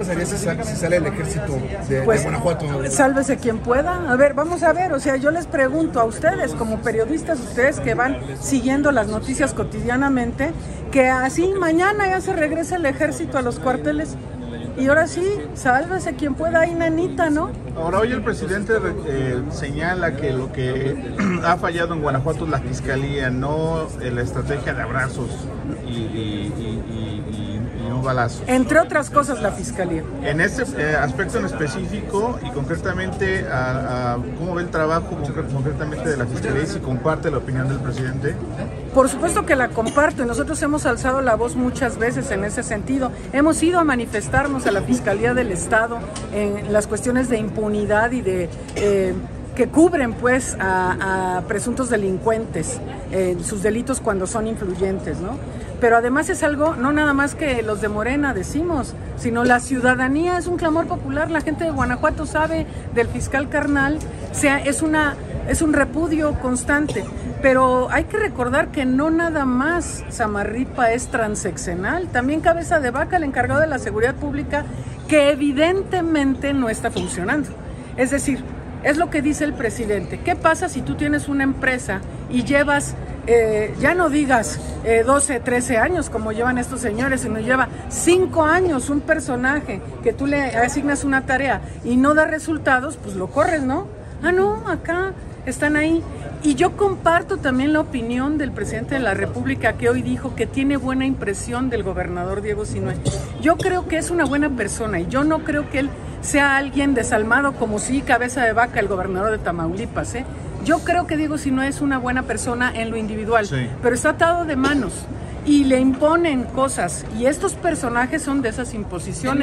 pasaría si sale, si sale el ejército de, de Pues, Guanajuato? Sálvese quien pueda. A ver, vamos a ver. O sea, yo les pregunto a ustedes, como periodistas, ustedes que van siguiendo las noticias cotidianamente, que así mañana ya se regresa el ejército a los cuarteles. Y ahora sí, sálvese quien pueda, ahí nanita, ¿no? Ahora hoy el presidente eh, señala que lo que ha fallado en Guanajuato es la fiscalía, no eh, la estrategia de abrazos y, y- y- y- y- y un balazo. Entre otras cosas, la fiscalía. En este eh, aspecto en específico y concretamente, a, a ¿cómo ve el trabajo concre- concretamente de la fiscalía y si comparte la opinión del presidente? Por supuesto que la comparto y nosotros hemos alzado la voz muchas veces en ese sentido. Hemos ido a manifestarnos a la Fiscalía del Estado en las cuestiones de impunidad y de... eh, que cubren pues a, presuntos delincuentes en sus delitos cuando son influyentes, ¿no? Pero además es algo, no nada más que los de Morena decimos, sino la ciudadanía es un clamor popular, la gente de Guanajuato sabe del fiscal carnal, sea, es, una, es un repudio constante. Pero hay que recordar que no nada más Samarripa es transeccional, también Cabeza de Vaca, el encargado de la seguridad pública, que evidentemente no está funcionando. Es decir, es lo que dice el presidente. ¿Qué pasa si tú tienes una empresa y llevas, eh, ya no digas eh, 12, 13 años como llevan estos señores, sino lleva 5 años un personaje que tú le asignas una tarea y no da resultados, pues lo corres, ¿no? Ah, no, acá están ahí. Y yo comparto también la opinión del presidente de la República que hoy dijo que tiene buena impresión del gobernador Diego Sinue. Yo creo que es una buena persona y yo no creo que él sea alguien desalmado como si cabeza de vaca el gobernador de Tamaulipas. ¿eh? Yo creo que Diego Sinue es una buena persona en lo individual, Sí. pero está atado de manos y le imponen cosas y estos personajes son de esas imposiciones.